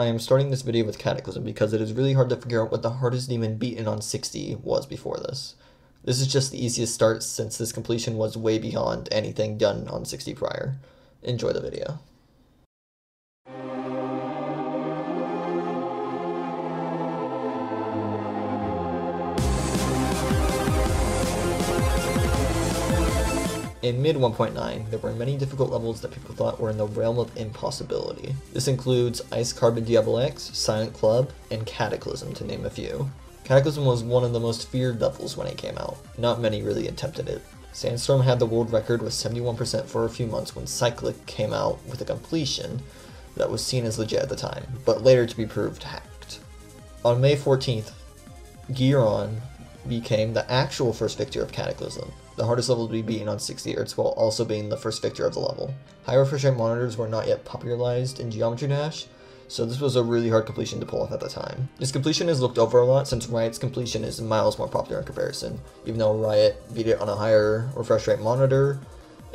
I am starting this video with Cataclysm because it is really hard to figure out what the hardest demon beaten on 60 was before this. This is just the easiest start since this completion was way beyond anything done on 60 prior. Enjoy the video. In mid 1.9, there were many difficult levels that people thought were in the realm of impossibility. This includes Ice Carbon Diablo X, Silent Club, and Cataclysm to name a few. Cataclysm was one of the most feared levels when it came out. Not many really attempted it. Sandstorm had the world record with 71% for a few months when Cyclic came out with a completion that was seen as legit at the time, but later to be proved hacked. On May 14th, Gearo became the actual first victor of Cataclysm, the hardest level to be beaten on 60 Hz while also being the first victor of the level. High refresh rate monitors were not yet popularized in Geometry Dash, so this was a really hard completion to pull off at the time. This completion is looked over a lot since Riot's completion is miles more popular in comparison, even though Riot beat it on a higher refresh rate monitor,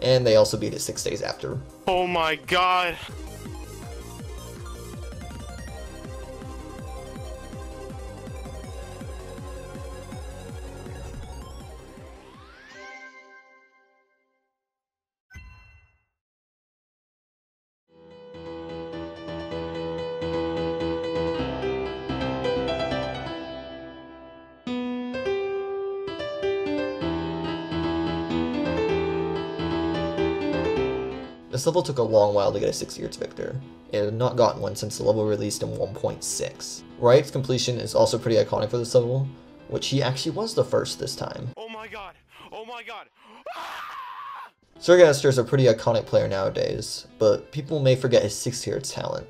and they also beat it 6 days after. Oh my god! This level took a long while to get a 60 Hz victor. It had not gotten one since the level released in 1.6. Riot's completion is also pretty iconic for this level, which he actually was the first this time. Oh my god! Oh my god! Ah! SrGuillester is a pretty iconic player nowadays, but people may forget his 60 Hz talent.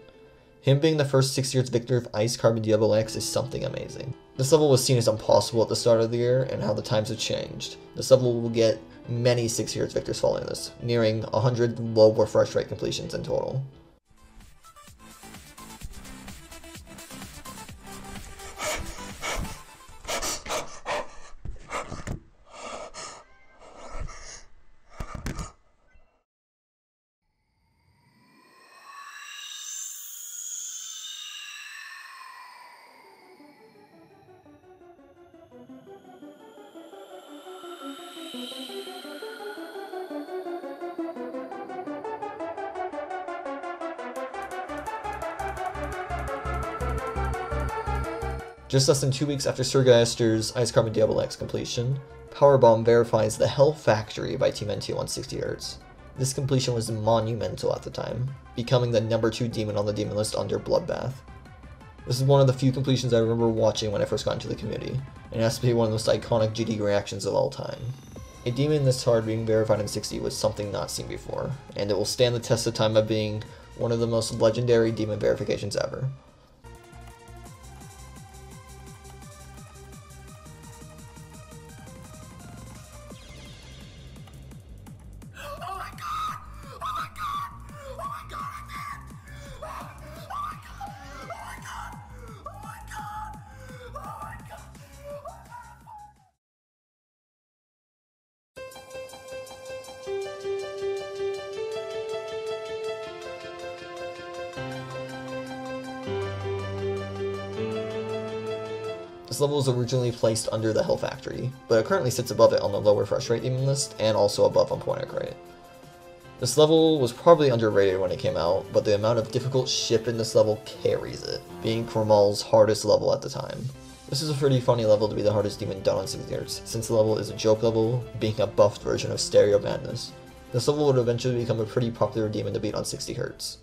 Him being the first 60 Hz victor of Ice Carbon Diablo X is something amazing. This level was seen as impossible at the start of the year, and how the times have changed. This level will get many 60 Hz victors following this, nearing 100 low refresh rate completions in total. Just less than two weeks after SrGuillester's Ice Carbon Diablo X completion, Powerbomb verifies the Hell Factory by Team NT on 60Hz. This completion was monumental at the time, becoming the number 2 demon on the demon list under Bloodbath. This is one of the few completions I remember watching when I first got into the community, and it has to be one of the most iconic GD reactions of all time. A demon this hard being verified in 60 was something not seen before, and it will stand the test of time by being one of the most legendary demon verifications ever. This level was originally placed under the Hell Factory, but it currently sits above it on the lower refresh rate demon list and also above on point rate. This level was probably underrated when it came out, but the amount of difficult ship in this level carries it, being KrmaL's hardest level at the time. This is a pretty funny level to be the hardest demon done on 60 Hz, since the level is a joke level, being a buffed version of Stereo Madness. This level would eventually become a pretty popular demon to beat on 60 Hz.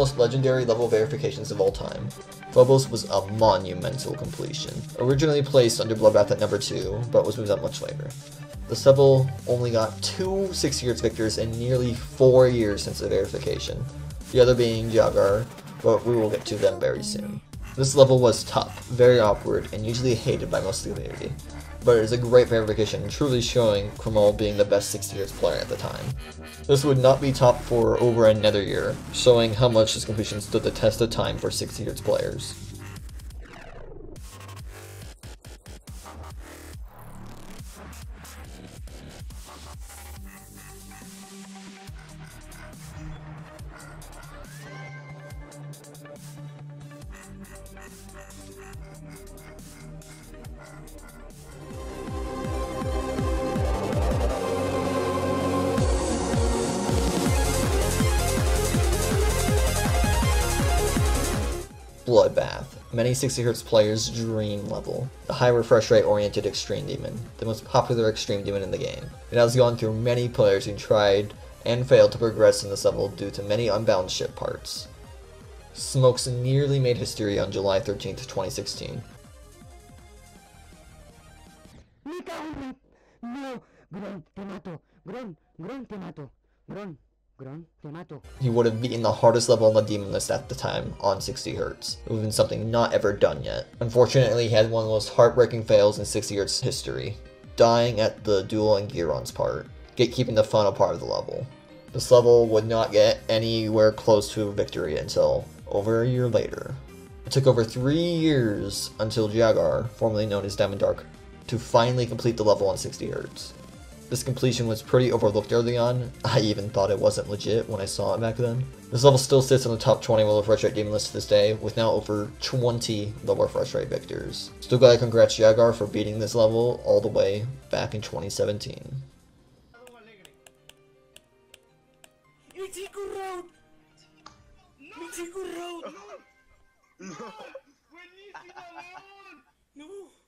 Most legendary level verifications of all time, Phobos was a monumental completion. Originally placed under Bloodbath at number 2, but was moved up much later. The level only got two 60 Hz victors in nearly 4 years since the verification, the other being Jaegar, but we will get to them very soon. This level was tough, very awkward, and usually hated by most of the community. But it is a great verification, truly showing KrmaL being the best 60 Hz player at the time. This would not be topped for over another year, showing how much this completion stood the test of time for 60 Hz players. Bloodbath, many 60Hz players' dream level. The high refresh rate oriented Extreme Demon, the most popular Extreme Demon in the game. It has gone through many players who tried and failed to progress in this level due to many unbalanced ship parts. Smokes nearly made history on July 13, 2016. No, Gron, te mato. Gron, Gron, te He would have beaten the hardest level on the demon list at the time on 60Hz. It would have been something not ever done yet. Unfortunately, he had one of the most heartbreaking fails in 60Hz history, dying at the duel on Giron's part, gatekeeping the final part of the level. This level would not get anywhere close to victory until over a year later. It took over three years until Jaegar, formerly known as Diamond Dark, to finally complete the level on 60Hz. This completion was pretty overlooked early on. I even thought it wasn't legit when I saw it back then. This level still sits on the top 20 low refresh rate demon list to this day, with now over 20 low refresh rate victors. Still gotta congrats Jaegar for beating this level all the way back in 2017. Michiku Road! Michiku Road! Buenísimo, León. No,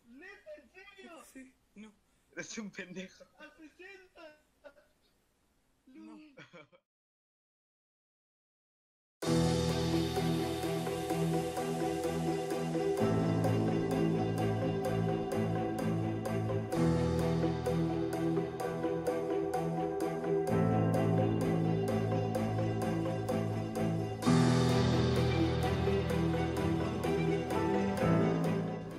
Neta, en serio. sí, no. Eres un pendejo. Ah, A 60. No.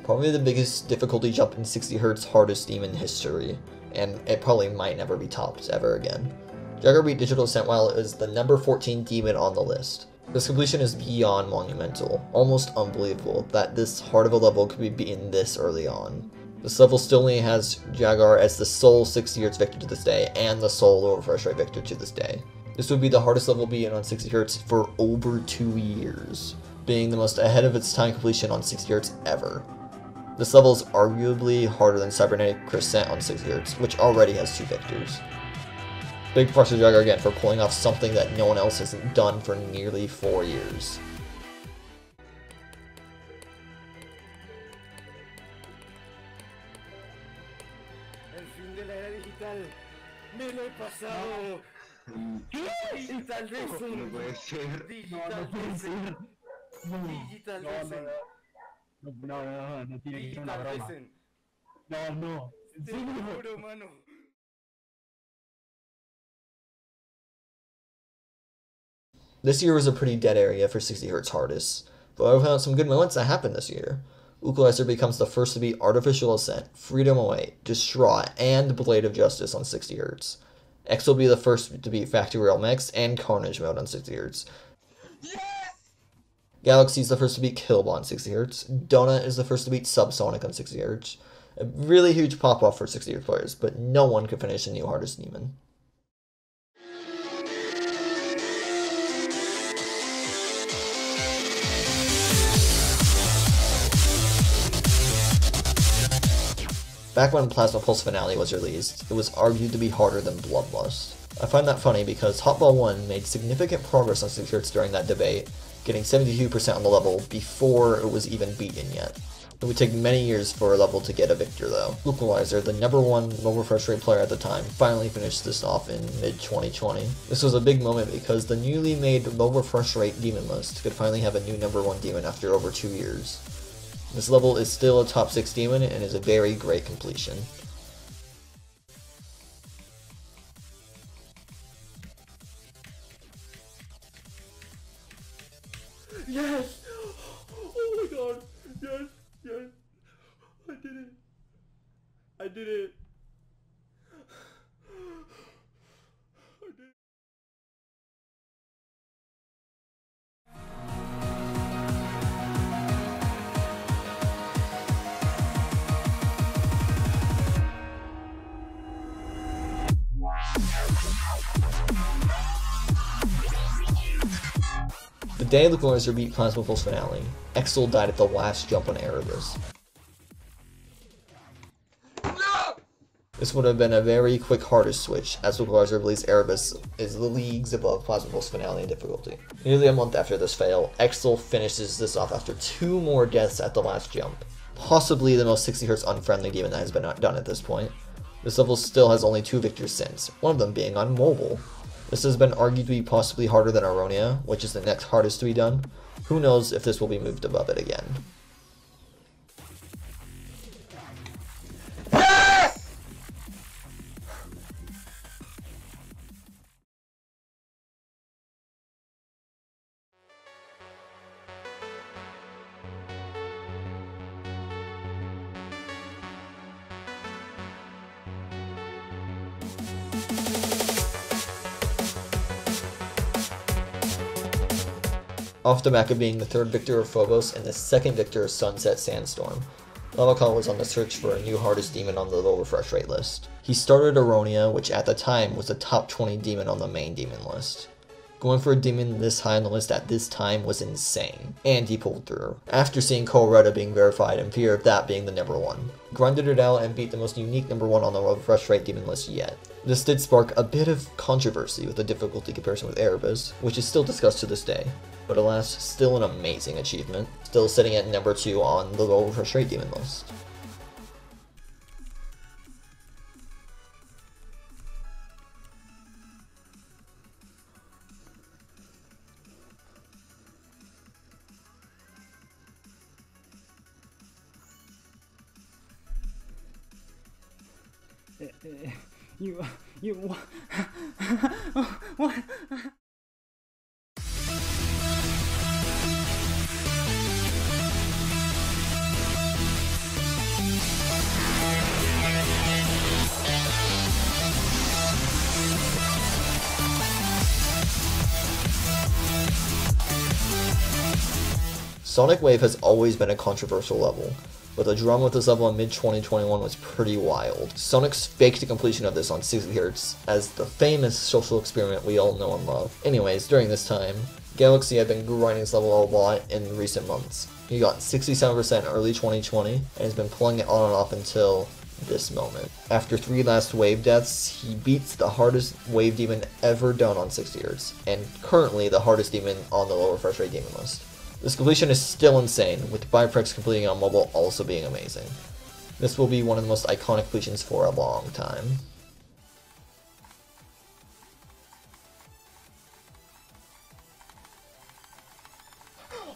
Probably the biggest difficulty jump in 60Hz hardest demon history, and it probably might never be topped ever again. Jaegar beat Digital it is the number 14 demon on the list. This completion is beyond monumental, almost unbelievable that this hard of a level could be beaten this early on. This level still only has Jaegar as the sole 60Hz victor to this day, and the sole low refresh rate victor to this day. This would be the hardest level beaten on 60Hz for over two years, being the most ahead of its time completion on 60Hz ever. This level is arguably harder than Cybernetic Crescent on 60Hz, which already has two victors. Big props to Jaegar again for pulling off something that no one else hasn't done for nearly four years. El fin de la era digital. Me lo he pasado. Digital Racing. No puede ser. Digital Racing. Digital No, no, Racing. no, no, no, no, no tiene que ser una Digital broma. Racing. No, no, en Te serio. lo juro, mano. This year was a pretty dead area for 60Hz hardest, but I found some good moments that happened this year. Luqualizer becomes the first to beat Artificial Ascent, Freedom08, Distraught, and Blade of Justice on 60Hz. X will be the first to beat Factory Realm X and Carnage mode on 60Hz. Galaxy is the first to beat Killbot on 60Hz. Donut is the first to beat Subsonic on 60Hz. A really huge pop off for 60Hz players, but no one could finish the new hardest demon. Back when Plasma Pulse Finale was released, it was argued to be harder than Bloodlust. I find that funny because Hotball 1 made significant progress on 60Hz during that debate, getting 72% on the level before it was even beaten yet. It would take many years for a level to get a victor though. Luqualizer, the number one low refresh rate player at the time, finally finished this off in mid 2020. This was a big moment because the newly made low refresh rate demon list could finally have a new number one demon after over two years. This level is still a top 6 demon and is a very great completion. The day the Luqualizer beat Plasma Pulse finale, Exyl died at the last jump on Erebus. This would have been a very quick hardest switch, as Luqualizer believes Erebus is leagues above Plasma Pulse finale in difficulty. Nearly a month after this fail, Exyl finishes this off after two more deaths at the last jump. Possibly the most 60Hz unfriendly demon that has been done at this point. This level still has only two victors since, one of them being on mobile. This has been argued to be possibly harder than Aronia, which is the next hardest to be done. Who knows if this will be moved above it again. Off the back of being the third victor of Phobos and the second victor of Sunset Sandstorm, Lavaclaw was on the search for a new hardest demon on the low refresh rate list. He started Aronia, which at the time was the top 20 demon on the main demon list. Going for a demon this high on the list at this time was insane, and he pulled through, after seeing Colorado being verified in fear of that being the number one. Grinded it out and beat the most unique number one on the low refresh rate demon list yet. This did spark a bit of controversy with the difficulty comparison with Erebus, which is still discussed to this day, but alas, still an amazing achievement, still sitting at number 2 on the refresh rate demon list. Sonic Wave has always been a controversial level, but the drama with this level in mid-2021 was pretty wild. Sonic's faked the completion of this on 60Hz as the famous social experiment we all know and love. Anyways, during this time, Galaxy had been grinding this level a lot in recent months. He got 67% early 2020 and has been pulling it on and off until this moment. After three last wave deaths, he beats the hardest wave demon ever done on 60Hz, and currently the hardest demon on the lower refresh rate demon list. This completion is still insane, with Bioprex completing on mobile also being amazing. This will be one of the most iconic completions for a long time.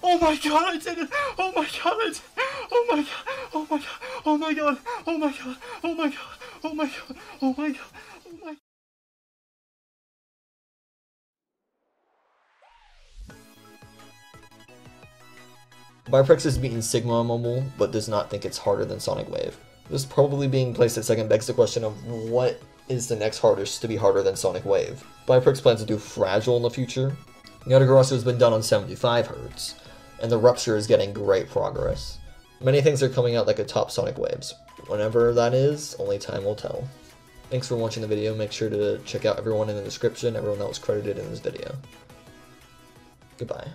Oh my god, I did it! Oh my god, I did it! Oh my god, oh my god, oh my god, oh my god, oh my god, oh my god, oh my god, oh my god. Bioprex has beaten Sigma mobile, but does not think it's harder than Sonic Wave. This probably being placed at second begs the question of what is the next hardest to be harder than Sonic Wave. Bioprex plans to do Fragile in the future. Yatagarasu has been done on 75Hz, and the Rupture is getting great progress. Many things are coming out like a top Sonic Waves. Whenever that is, only time will tell. Thanks for watching the video, make sure to check out everyone in the description, everyone that was credited in this video. Goodbye.